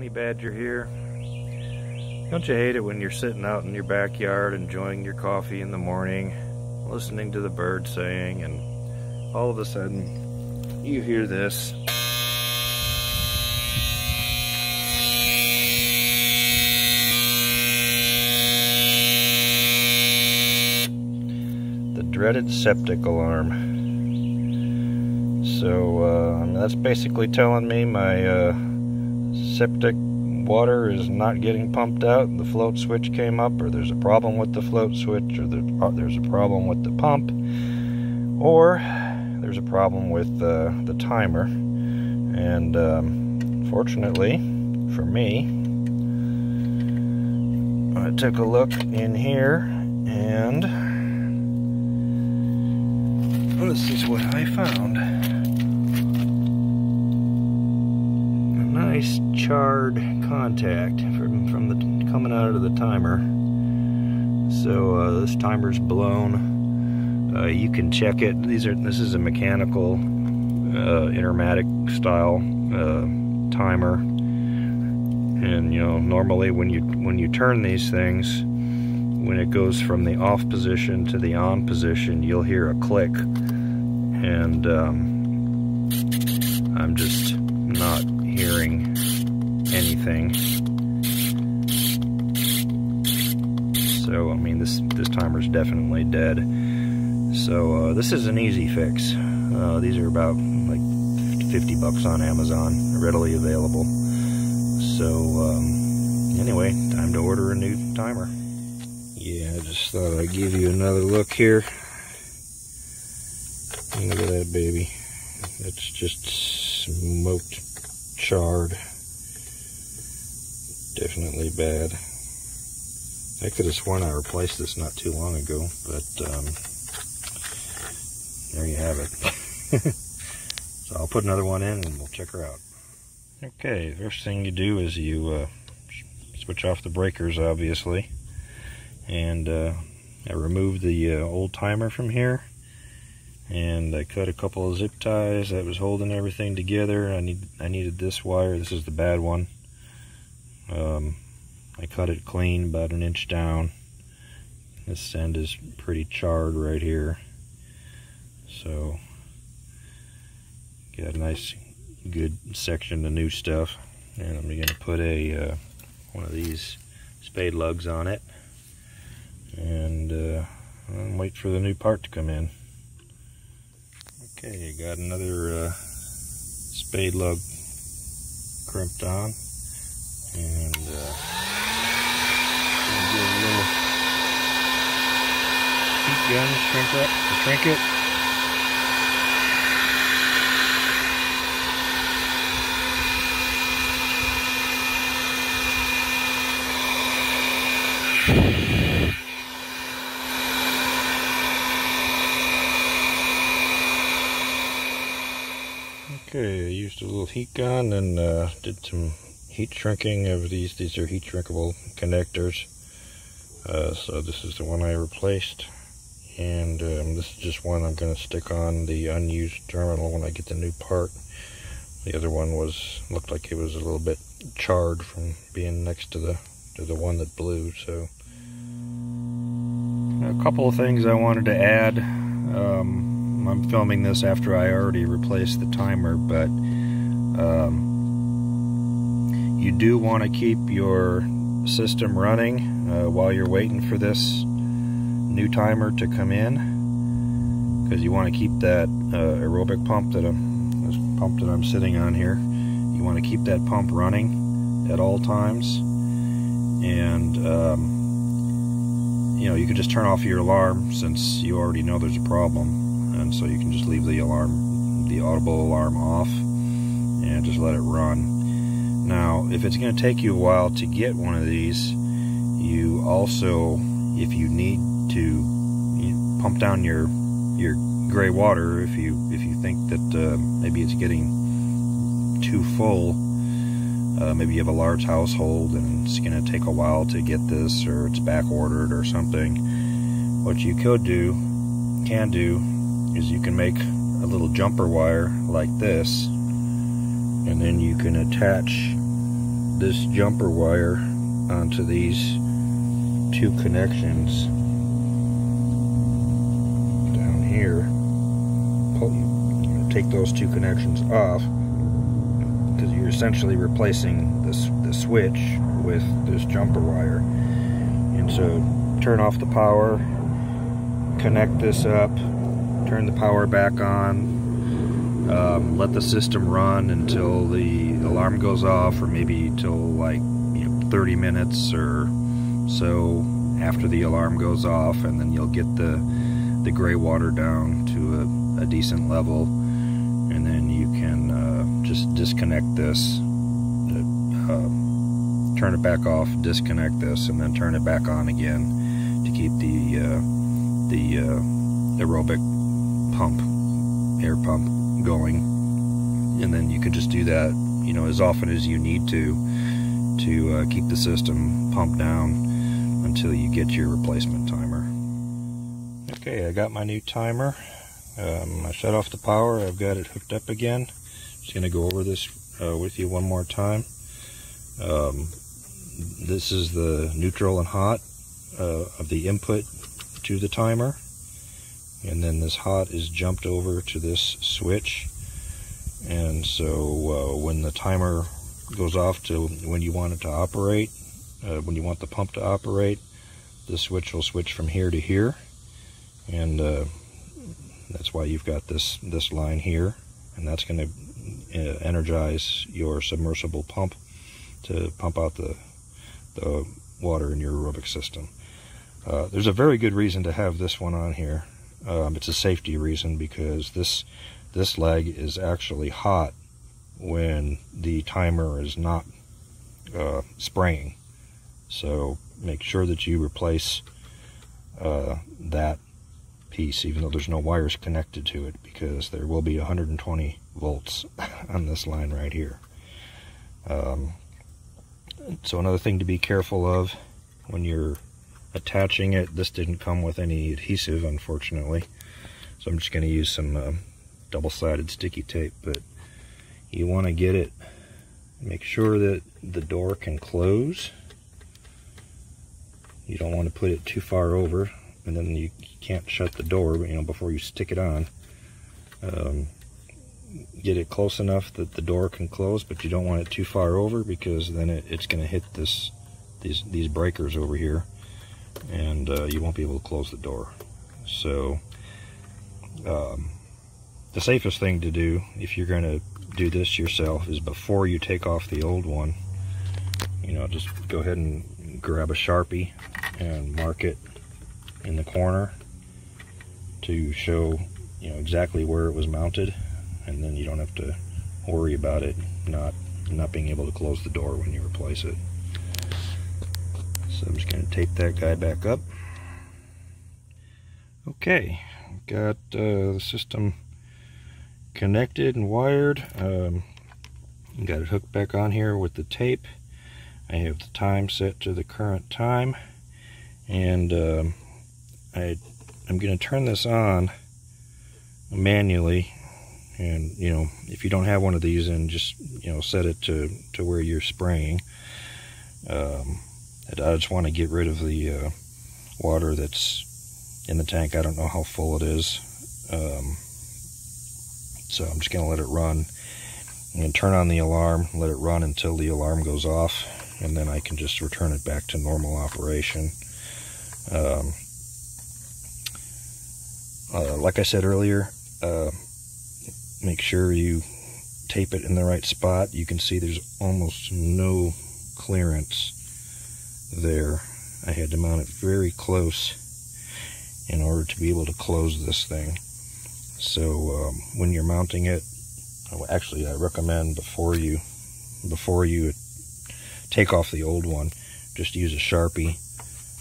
honey badger here. Don't you hate it when you're sitting out in your backyard enjoying your coffee in the morning, listening to the birds sing, and all of a sudden you hear this. The dreaded septic alarm. So uh, that's basically telling me my uh, septic water is not getting pumped out. The float switch came up, or there's a problem with the float switch, or there's a problem with the pump, or there's a problem with uh, the timer. And um, fortunately for me, I took a look in here and this is what I found. Nice charred contact from, from the coming out of the timer. So uh, this timer's blown. Uh, you can check it. These are this is a mechanical uh, Intermatic style uh, timer, and you know normally when you when you turn these things, when it goes from the off position to the on position, you'll hear a click, and um, I'm just not hearing anything. So, I mean, this, this timer's definitely dead. So, uh, this is an easy fix. Uh, these are about like 50 bucks on Amazon, readily available. So, um, anyway, time to order a new timer. Yeah, I just thought I'd give you another look here. Look at that baby. It's just smoked charred. Definitely bad. I could have sworn I replaced this not too long ago, but um, there you have it. so I'll put another one in and we'll check her out. Okay, first thing you do is you uh, switch off the breakers, obviously. And uh, I removed the uh, old timer from here and I cut a couple of zip ties that was holding everything together. I need I needed this wire. This is the bad one. Um, I cut it clean, about an inch down. This end is pretty charred right here. So got a nice, good section of new stuff, and I'm going to put a uh, one of these spade lugs on it, and uh, wait for the new part to come in. Okay, got another uh, spade lug crimped on and uh, give a little heat gun shrink up, shrink it. Okay, I used a little heat gun and uh, did some heat shrinking of these. These are heat shrinkable connectors. Uh, so this is the one I replaced. And um, this is just one I'm going to stick on the unused terminal when I get the new part. The other one was looked like it was a little bit charred from being next to the to the one that blew. So a couple of things I wanted to add. Um, I'm filming this after I already replaced the timer, but um, you do want to keep your system running uh, while you're waiting for this new timer to come in because you want to keep that uh, aerobic pump that I'm this pump that I'm sitting on here you want to keep that pump running at all times. And um, you know you can just turn off your alarm since you already know there's a problem and so you can just leave the alarm, the audible alarm off and just let it run. Now, if it's going to take you a while to get one of these, you also, if you need to pump down your your gray water, if you if you think that uh, maybe it's getting too full, uh, maybe you have a large household and it's going to take a while to get this, or it's back ordered or something. What you could do, can do, is you can make a little jumper wire like this and then you can attach this jumper wire onto these two connections down here. Take those two connections off because you're essentially replacing this the switch with this jumper wire. And so turn off the power, connect this up, turn the power back on, um, let the system run until the alarm goes off or maybe till like you know 30 minutes or so after the alarm goes off and then you'll get the the gray water down to a, a decent level. And then you can uh, just disconnect this uh, turn it back off disconnect this and then turn it back on again to keep the uh, the uh, aerobic pump air pump going and then you can just do that you know as often as you need to to uh, keep the system pumped down until you get your replacement timer. Okay, I got my new timer. Um, I shut off the power. I've got it hooked up again. Just going to go over this uh, with you one more time. Um, this is the neutral and hot uh, of the input to the timer. And then this hot is jumped over to this switch. And so uh, when the timer goes off to when you want it to operate, uh, when you want the pump to operate, the switch will switch from here to here. And uh, that's why you've got this, this line here. And that's going to uh, energize your submersible pump to pump out the, the water in your aerobic system. Uh, there's a very good reason to have this one on here. Um, it's a safety reason because this this leg is actually hot when the timer is not uh, spraying. So make sure that you replace uh, that piece, even though there's no wires connected to it, because there will be 120 volts on this line right here. Um, so another thing to be careful of when you're attaching it, this didn't come with any adhesive, unfortunately. So I'm just going to use some uh, double-sided sticky tape, but you want to get it, make sure that the door can close. You don't want to put it too far over and then you can't shut the door you know before you stick it on. Um, get it close enough that the door can close but you don't want it too far over because then it, it's going to hit this these these breakers over here and uh, you won't be able to close the door. So um, the safest thing to do if you're going to do this yourself is before you take off the old one you know just go ahead and grab a Sharpie and mark it in the corner to show you know exactly where it was mounted and then you don't have to worry about it not not being able to close the door when you replace it so I'm just going to tape that guy back up. Okay got uh, the system connected and wired. Um, got it hooked back on here with the tape. I have the time set to the current time. And um, I, I'm going to turn this on manually. And you know if you don't have one of these then just you know set it to to where you're spraying. Um, I just want to get rid of the uh, water that's in the tank I don't know how full it is um, so I'm just gonna let it run and turn on the alarm let it run until the alarm goes off and then I can just return it back to normal operation. Um, uh, like I said earlier, uh, make sure you tape it in the right spot. You can see there's almost no clearance there. I had to mount it very close in order to be able to close this thing. So um, when you're mounting it, actually I recommend before you before you take off the old one, just use a Sharpie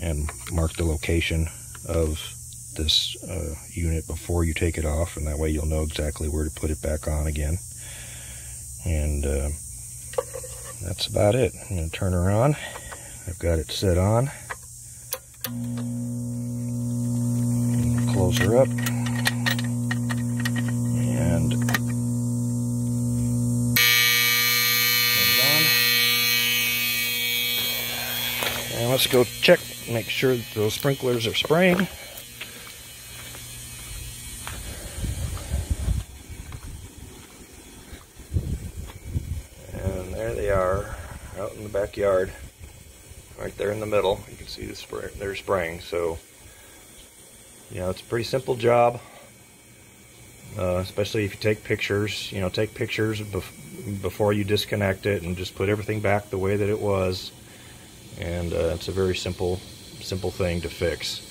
and mark the location of this uh, unit before you take it off, and that way you'll know exactly where to put it back on again. And uh, that's about it. I'm going to turn her on. I've got it set on. Close her up. And And let's go check, make sure those sprinklers are spraying. And there they are, out in the backyard, there in the middle. You can see the spray, they're spraying. So, you know, it's a pretty simple job. Uh, especially if you take pictures, you know, take pictures bef before you disconnect it and just put everything back the way that it was. And uh, it's a very simple, simple thing to fix.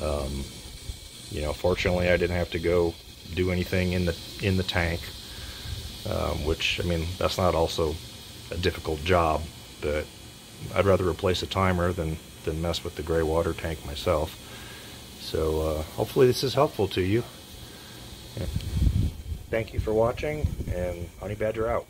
Um, you know, fortunately, I didn't have to go do anything in the in the tank, um, which I mean, that's not also a difficult job, but I'd rather replace a timer than than mess with the gray water tank myself. So uh, hopefully this is helpful to you. Thank you for watching, and Honey Badger out.